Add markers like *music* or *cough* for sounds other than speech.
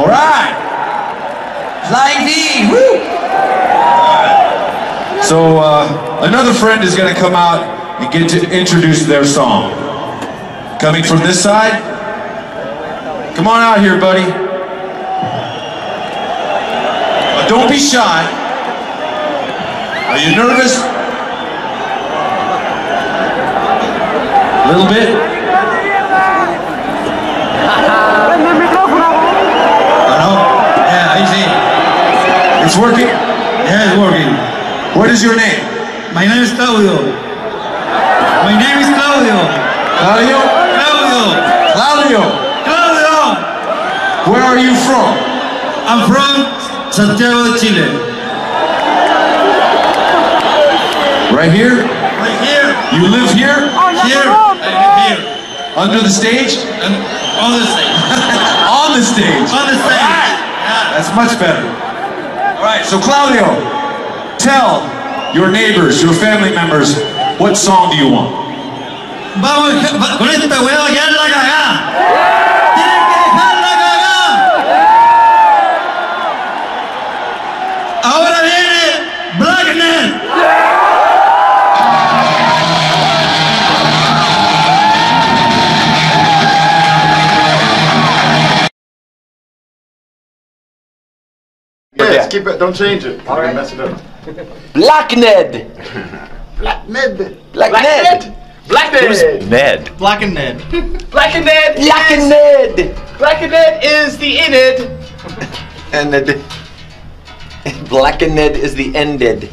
All right. V. Woo. So uh, another friend is going to come out and get to introduce their song. Coming from this side. Come on out here, buddy. Uh, don't be shy. Are you nervous? It's working? Yeah, it's working. What is your name? My name is Claudio. My name is Claudio. Claudio? Claudio. Claudio, Claudio. where are you from? I'm from Santiago de Chile. Right here? Right here. You live here? Oh, here. I live here. Under the stage? And on the stage. *laughs* On the stage. On the stage. Yeah. That's much better. All right, so Claudio, tell your neighbors, your family members, what song do you want? Vamos va- con esta weá va a quedar la cagada. Tienen que dejar la cagada. Ahora viene Blacknet. Yeah, keep it. Don't change it. All right. Mess it up. Black Ned. Black Ned. Black Ned. Black Ned. Ned. Black and Ned. Black and Ned Black is, Ned. Black and Ned is the Enid. And the Black and Ned is the ended.